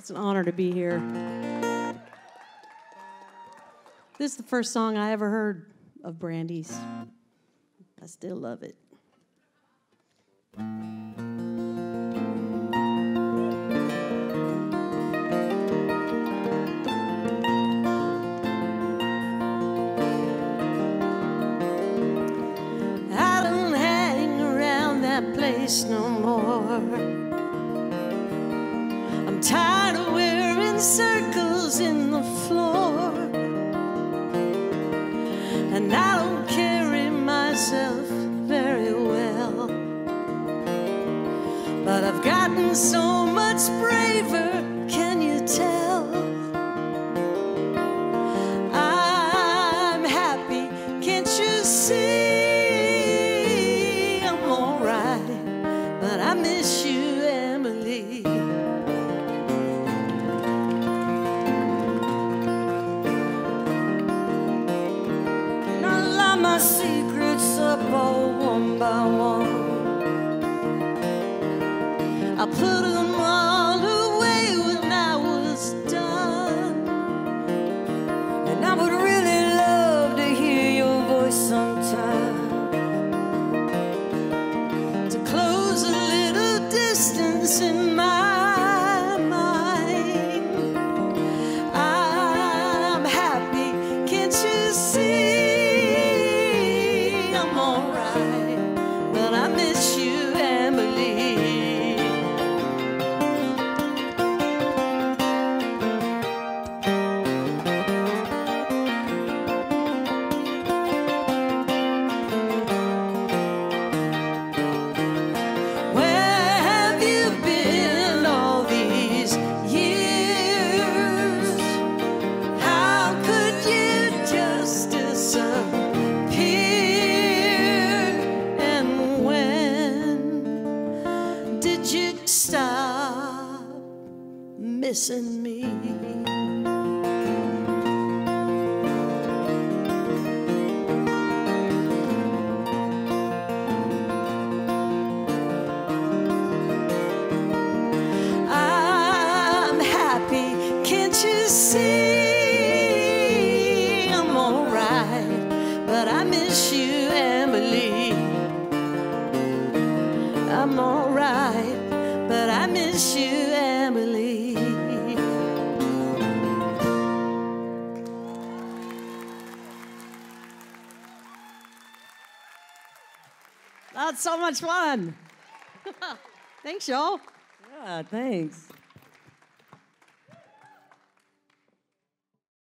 It's an honor to be here. This is the first song I ever heard of Brandi's. I still love it. I don't hang around that place no more. I'm tired circles in the floor. And I don't carry myself very well. But I've gotten so secrets up all one by one. I put did you stop missing me? I'm alright, but I miss you, Emily. That's so much fun. Thanks, y'all. Yeah, thanks.